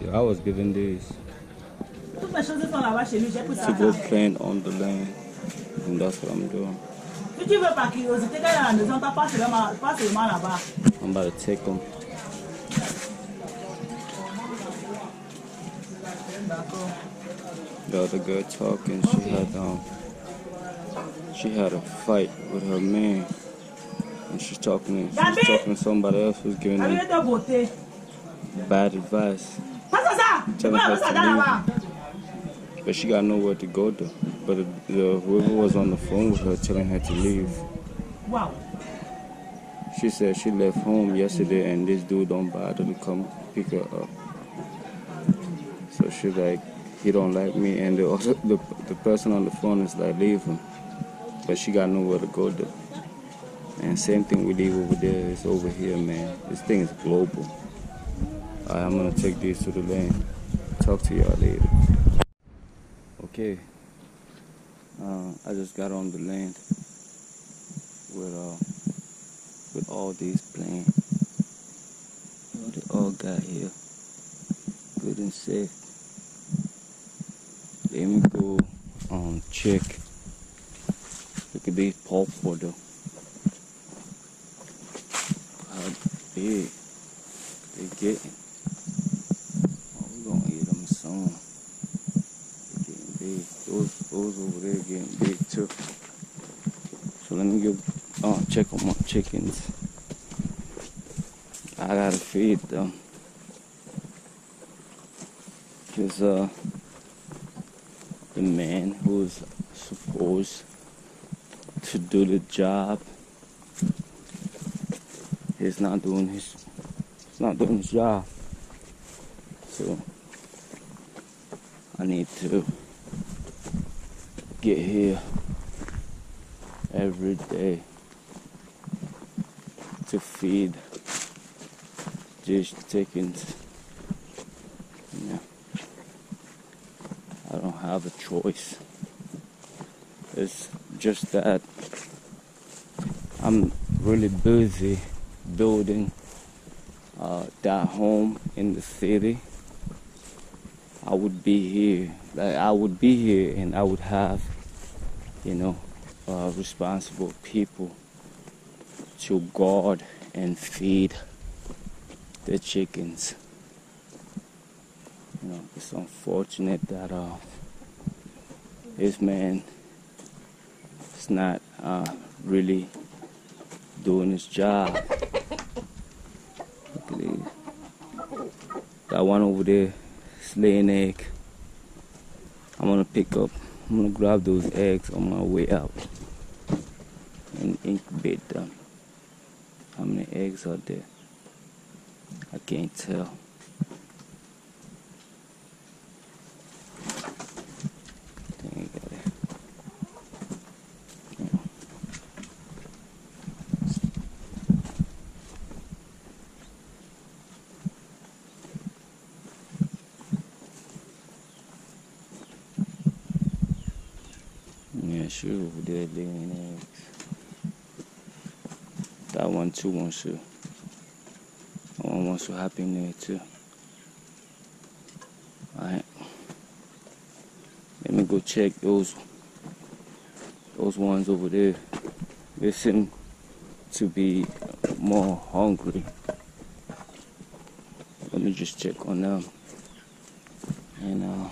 Yeah, I was given these Toutes mes choses sont là-bas chez lui, j'ai pris ça. to go plant on the land, and that's what I'm doing. Si tu veux par curiosité, quand il est à la maison, t'as pas seulement, pas seulement là-bas. I'm about to take them. The other girl talking, she had um, she had a fight with her man, and she's talking, to, she's talking to somebody else who's giving La them vie de beauté. bad advice. Leave. But she got nowhere to go to. But the, the whoever was on the phone with her telling her to leave. Wow. She said she left home yesterday and this dude don't bother to come pick her up. So she's like, he don't like me and the other, the, the person on the phone is like, leave him. But she got nowhere to go to. And same thing we leave over there is over here, man. This thing is global. Alright, I'm gonna take these to the land. Talk to y'all later. Okay. Uh, I just got on the land with uh with all these plants. They all got here. Good and safe. Let me go um check. Look at these pawpaw though. How big they getting. Oh. They getting big. Those those over there getting big too. So let me go uh, check on my chickens. I gotta feed them. Cause uh, the man who's supposed to do the job is not doing his he's not doing his job. So I need to get here every day to feed these chickens. Yeah. I don't have a choice. It's just that I'm really busy building uh, that home in the city. I would be here, like I would be here, and I would have, you know, uh, responsible people to guard and feed the chickens. You know, it's unfortunate that uh, this man is not uh, really doing his job. That one over there laying egg. I'm gonna pick up, I'm gonna grab those eggs on my way out and incubate them. How many eggs are there? I can't tell. That one too wants to. One wants to hop in there too. Alright. Let me go check those those ones over there. They seem to be more hungry. Let me just check on them and uh,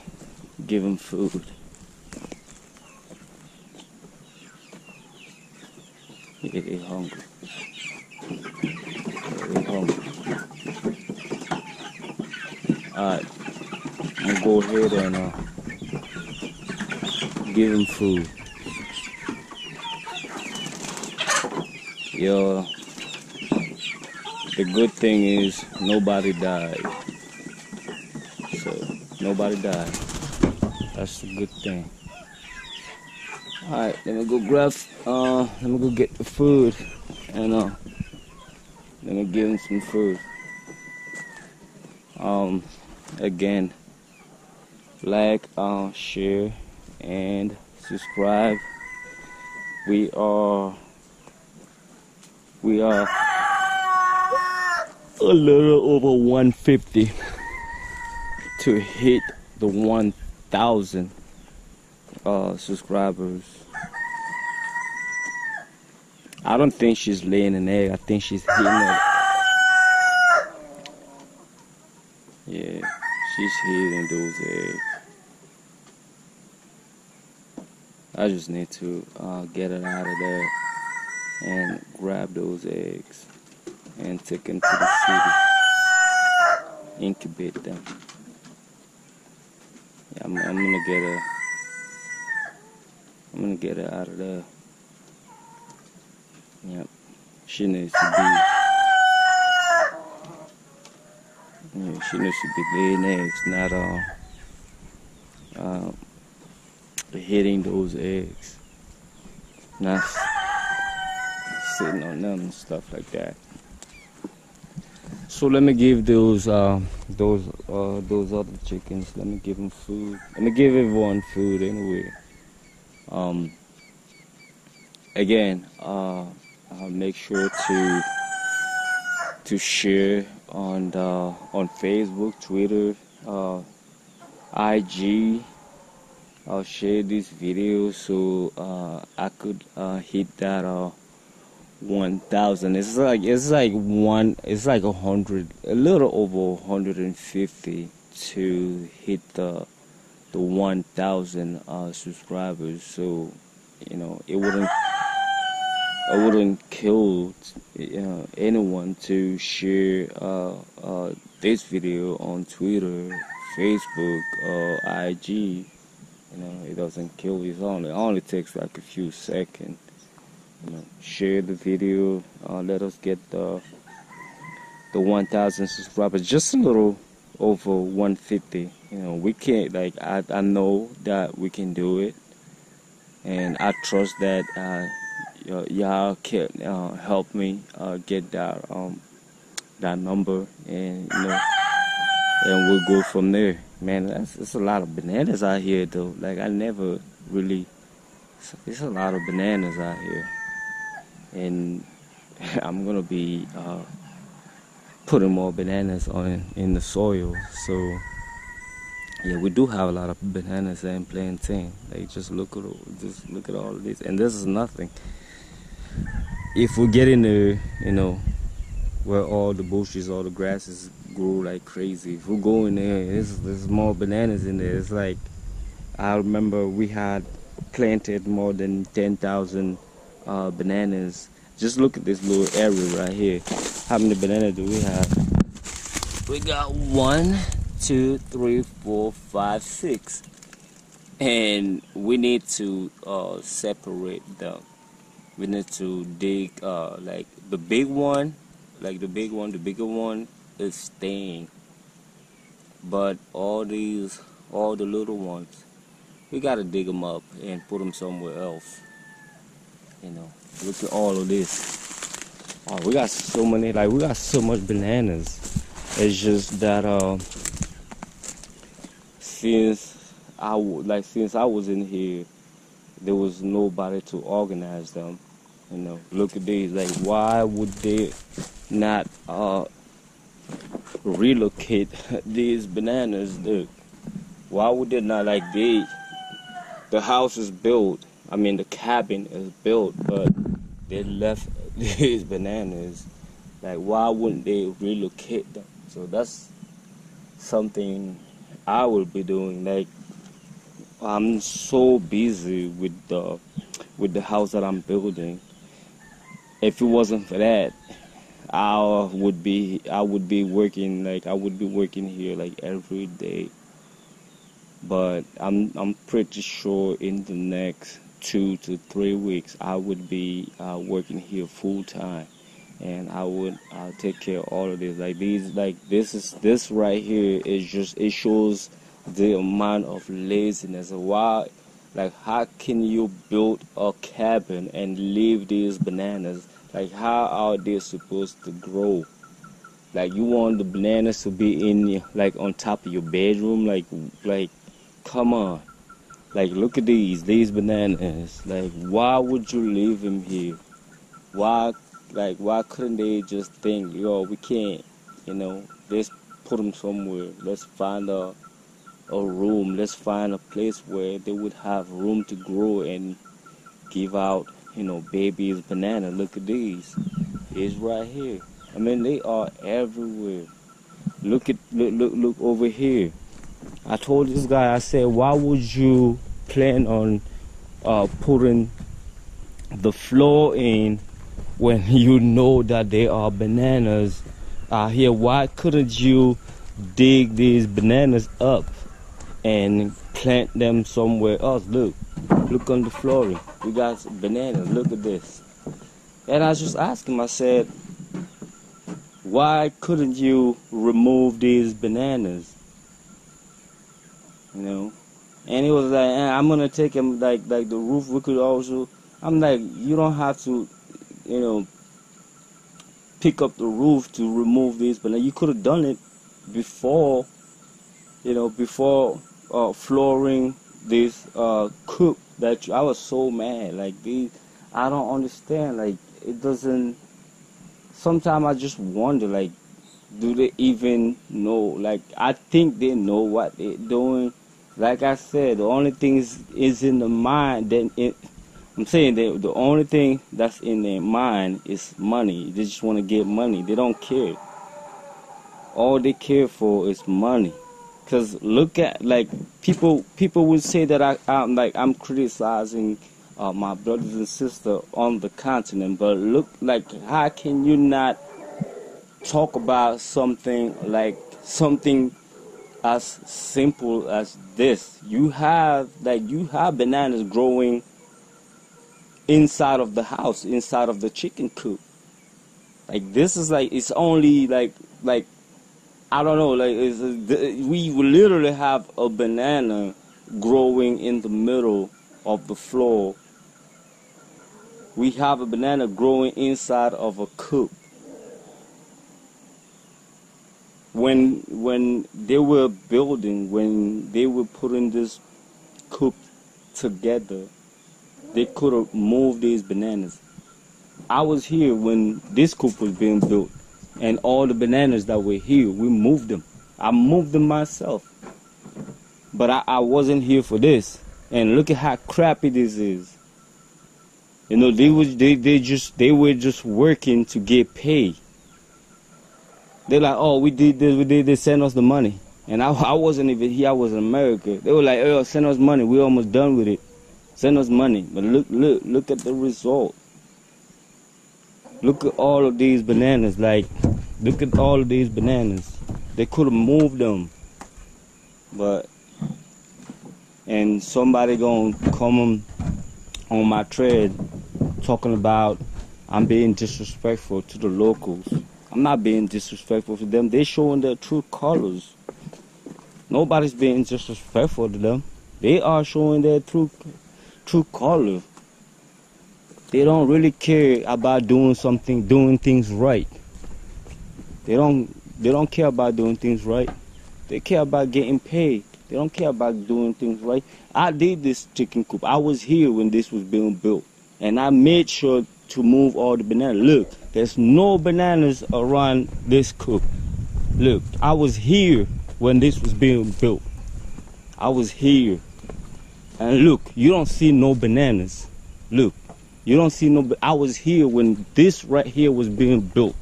give them food. They hungry. They hungry. Alright. I'm go ahead and uh, give him food. Yo, the good thing is nobody died. So nobody died. That's the good thing. Alright, let me go grab uh let me go get the food and uh let me give him some food. Um again like uh share and subscribe. We are we are a little over 150 to hit the 1,000 uh, subscribers. I don't think she's laying an egg. I think she's hitting it. Yeah, she's hitting those eggs. I just need to uh, get it out of there and grab those eggs and take them to the city, incubate them. Yeah, I'm, I'm gonna get a, I'm gonna get it out of there. Yep, she needs to be, yeah, she needs to be laying eggs, not uh, uh, hitting those eggs, not sitting on them and stuff like that. So let me give those uh, those uh, those other chickens. Let me give them food. Let me give everyone food anyway. Um, again, uh, I'll make sure to to share on the, on Facebook, Twitter, uh, IG. I'll share this video so uh, I could uh, hit that uh, 1000 it's like it's like one it's like a hundred a little over 150 to hit the the 1000 uh, subscribers so you know it wouldn't it wouldn't kill uh, anyone to share uh, uh, this video on Twitter Facebook or IG you know it doesn't kill it only only takes like a few seconds you know, share the video. Uh, let us get the the 1,000 subscribers. Just a little over 150. You know, we can't like I I know that we can do it, and I trust that uh, y'all can uh, help me uh, get that um that number, and you know, and we'll go from there. Man, that's it's a lot of bananas out here though. Like I never really. It's a lot of bananas out here and I'm gonna be uh, putting more bananas on in the soil. So yeah, we do have a lot of bananas and plantain. Like just look at just look at all of this, and this is nothing. If we get in there, you know, where all the bushes, all the grasses grow like crazy. If we go in there, there's, there's more bananas in there. It's like I remember we had planted more than ten thousand uh, bananas. Just look at this little area right here. How many bananas do we have? We got one, two, three, four, five, six. And we need to uh, separate them. We need to dig uh, like the big one, like the big one, the bigger one is staying. But all these, all the little ones, we gotta dig them up and put them somewhere else. You know, look at all of this. Oh, we got so many, like we got so much bananas. It's just that uh, since I like since I was in here, there was nobody to organize them. You know, look at these. Like, why would they not uh, relocate these bananas? Why would they not like they? The house is built I mean, the cabin is built, but they left these bananas. Like, why wouldn't they relocate them? So that's something I will be doing. Like, I'm so busy with the with the house that I'm building. If it wasn't for that, I would be I would be working like I would be working here like every day. But I'm I'm pretty sure in the next two to three weeks, I would be uh, working here full time, and I would uh, take care of all of this. Like these, like this is this right here is just it shows the amount of laziness. Why, like how can you build a cabin and leave these bananas? Like how are they supposed to grow? Like you want the bananas to be in like on top of your bedroom? Like like come on like, look at these, these bananas. Like, why would you leave him here? Why, like, why couldn't they just think, yo, we can't, you know, let's put them somewhere. Let's find a, a room. Let's find a place where they would have room to grow and give out, you know, babies banana. Look at these. It's right here. I mean, they are everywhere. Look at look look look over here. I told this guy, I said, why would you plan on uh, putting the floor in when you know that there are bananas out here? Why couldn't you dig these bananas up and plant them somewhere else? Look, look on the flooring. We got bananas. Look at this. And I was just asking, I said, why couldn't you remove these bananas? You know? And he was like, I'm gonna take him like like the roof we could also I'm like, you don't have to, you know, pick up the roof to remove these. but you could have done it before, you know, before uh, flooring this uh, coop. That I was so mad. Like these, I don't understand. Like it doesn't. Sometimes I just wonder, like, do they even know? Like I think they know what they're doing. Like I said, the only thing is, is in the mind. Then I'm saying that the only thing that's in their mind is money. They just want to get money. They don't care. All they care for is money. Cause look at like people. People would say that I, I'm like I'm criticizing uh, my brothers and sisters on the continent, but look like how can you not talk about something like something as simple as this? You have like you have bananas growing inside of the house, inside of the chicken coop. Like this is like it's only like like I don't know like uh, we literally have a banana growing in the middle of the floor. We have a banana growing inside of a coop. When when they were building, when they were putting this coop together, they could have moved these bananas. I was here when this coop was being built, and all the bananas that were here, we moved them. I moved them myself. But I, I wasn't here for this. And look at how crappy this is. You know, they was they, they just they were just working to get paid. They're like, oh, we did this, we did this, send us the money. And I, I wasn't even here, I was in America. They were like, oh, send us money, we're almost done with it. Send us money. But look, look, look at the result. Look at all of these bananas. Like, look at all of these bananas. They could have moved them. But, and somebody gonna come on my tread talking about I'm being disrespectful to the locals. I'm not being disrespectful to them. They're showing their true colors. Nobody's being disrespectful to them. They are showing their true true color. They don't really care about doing something, doing things right. They don't they don't care about doing things right. They care about getting paid. They don't care about doing things right. I did this chicken coop. I was here when this was being built. And I made sure to move all the bananas. Look, there's no bananas around this coop. Look, I was here when this was being built. I was here. And look, you don't see no bananas. Look, you don't see no. I was here when this right here was being built.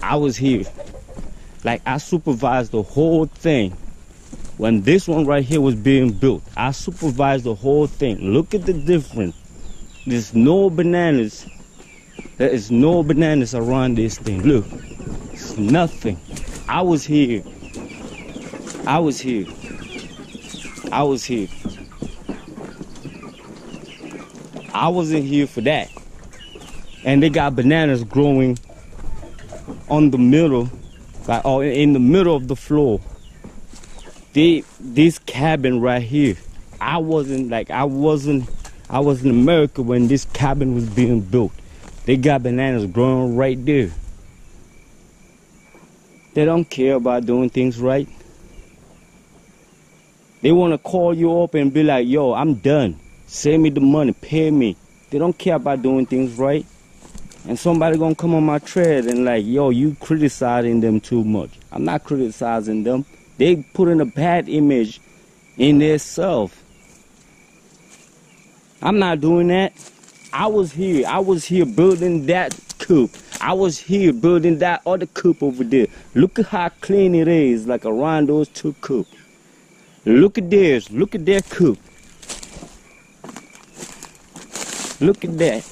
I was here. Like I supervised the whole thing. When this one right here was being built, I supervised the whole thing. Look at the difference. There's no bananas. There is no bananas around this thing. Look, it's nothing. I was here. I was here. I was here. I wasn't here for that. And they got bananas growing on the middle, like oh, in the middle of the floor. They this cabin right here. I wasn't like I wasn't I was in America when this cabin was being built. They got bananas growing right there. They don't care about doing things right. They want to call you up and be like, yo, I'm done. Send me the money, pay me. They don't care about doing things right. And somebody gonna come on my tread and like, yo, you criticizing them too much. I'm not criticizing them. They putting a bad image in their self. I'm not doing that. I was here. I was here building that coop. I was here building that other coop over there. Look at how clean it is, like around those two coop. Look at theirs. Look at their coop. Look at that.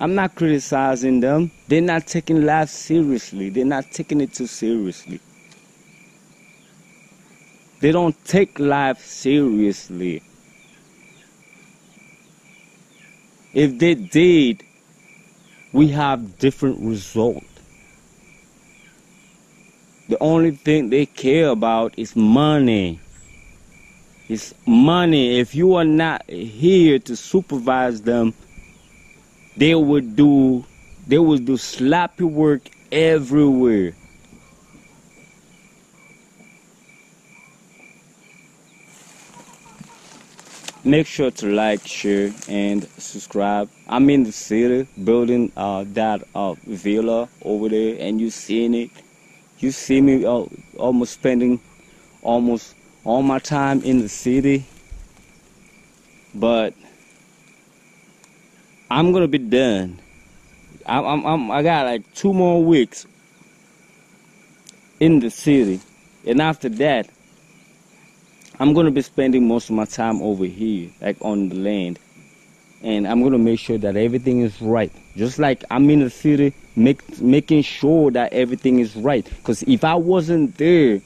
I'm not criticizing them. They're not taking life seriously. They're not taking it too seriously. They don't take life seriously. If they did, we have different result. The only thing they care about is money. It's money. If you are not here to supervise them, they would do they would do sloppy work everywhere. Make sure to like, share, and subscribe. I'm in the city building uh, that uh, villa over there, and you seeing it. You see me uh, almost spending almost all my time in the city, but I'm gonna be done. I'm, I'm, I'm, I got like two more weeks in the city, and after that, I'm gonna be spending most of my time over here, like on the land, and I'm gonna make sure that everything is right. Just like I'm in the city, make, making sure that everything is right. Because if I wasn't there,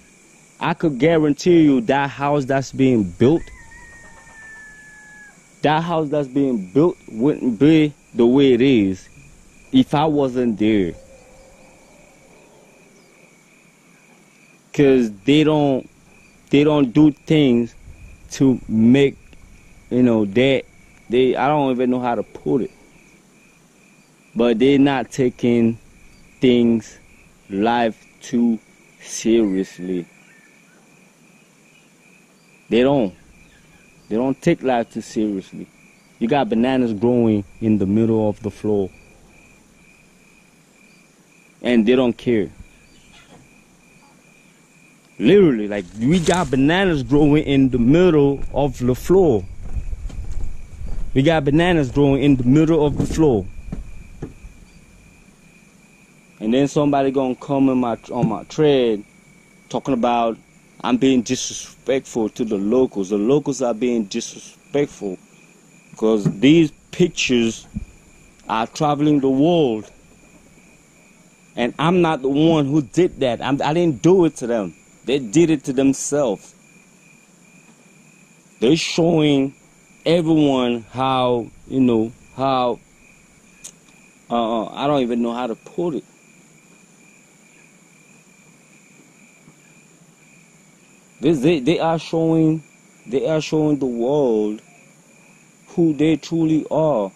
I could guarantee you that house that's being built that house that's being built wouldn't be the way it is if I wasn't there. Cause they don't they don't do things to make you know that they I don't even know how to put it. But they're not taking things life too seriously. They don't. They don't take life too seriously. You got bananas growing in the middle of the floor. And they don't care. Literally, like we got bananas growing in the middle of the floor. We got bananas growing in the middle of the floor. And then somebody gonna come in my on my tread talking about I'm being disrespectful to the locals. The locals are being disrespectful because these pictures are traveling the world. And I'm not the one who did that. I'm, I did not do it to them. They did it to themselves. They're showing everyone how, you know, how, uh, I don't even know how to put it. This, they, they are showing they are showing the world who they truly are.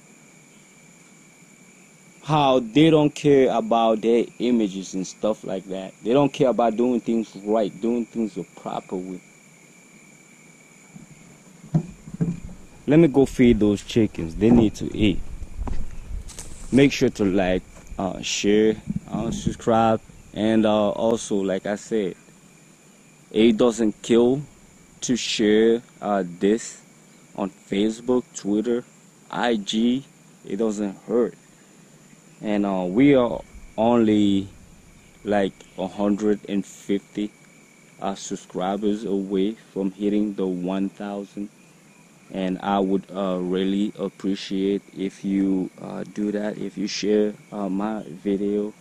How they don't care about their images and stuff like that. They don't care about doing things right, doing things the proper way. Let me go feed those chickens. They need to eat. Make sure to like, uh, share, uh, subscribe, and uh, also, like I said, it doesn't kill to share uh, this on Facebook, Twitter, IG. It doesn't hurt. And uh, we are only like 150 uh, subscribers away from hitting the 1000 and I would uh, really appreciate if you uh, do that if you share uh, my video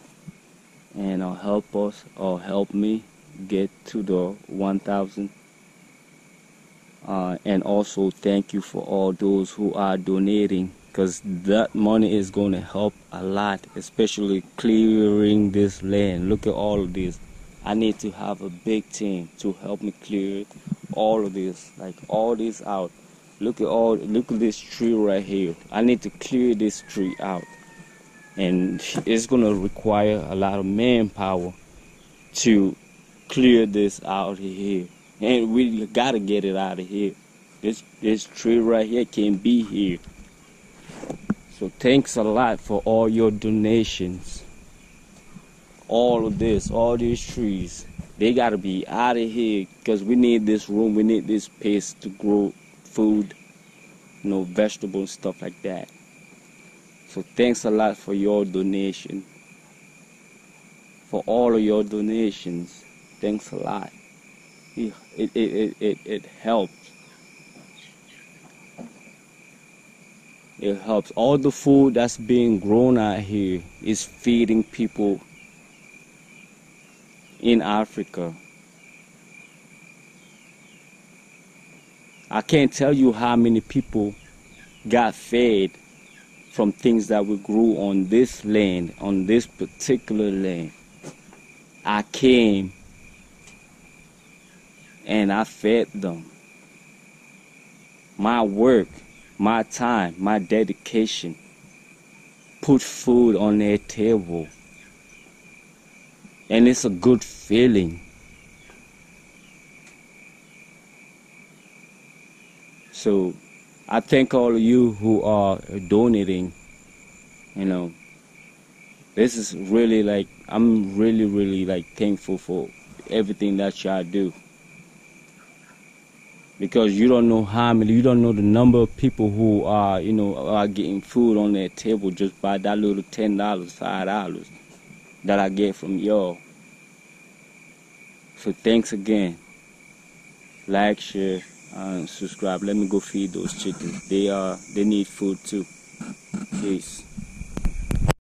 and help us or help me get to the 1000 uh, and also thank you for all those who are donating because that money is going to help a lot especially clearing this land. Look at all of this. I need to have a big team to help me clear all of this like all this out. Look at all look at this tree right here. I need to clear this tree out. And it's going to require a lot of manpower to clear this out here. And we gotta get it out of here. This this tree right here can't be here. So thanks a lot for all your donations. all of this, all these trees, they got to be out of here because we need this room, we need this space to grow food, you know, vegetables, stuff like that. So thanks a lot for your donation. For all of your donations. Thanks a lot. It, it, it, it, it helps. It helps. All the food that's being grown out here is feeding people in Africa. I can't tell you how many people got fed from things that we grew on this land, on this particular land. I came and I fed them. My work, my time, my dedication put food on their table. And it's a good feeling. So I thank all of you who are donating. You know, this is really like, I'm really, really like thankful for everything that y'all do. Because you don't know how many, you don't know the number of people who are, you know, are getting food on their table just by that little $10, $5 that I get from y'all. So thanks again. Like, share, and subscribe. Let me go feed those chickens. They are they need food too. Peace.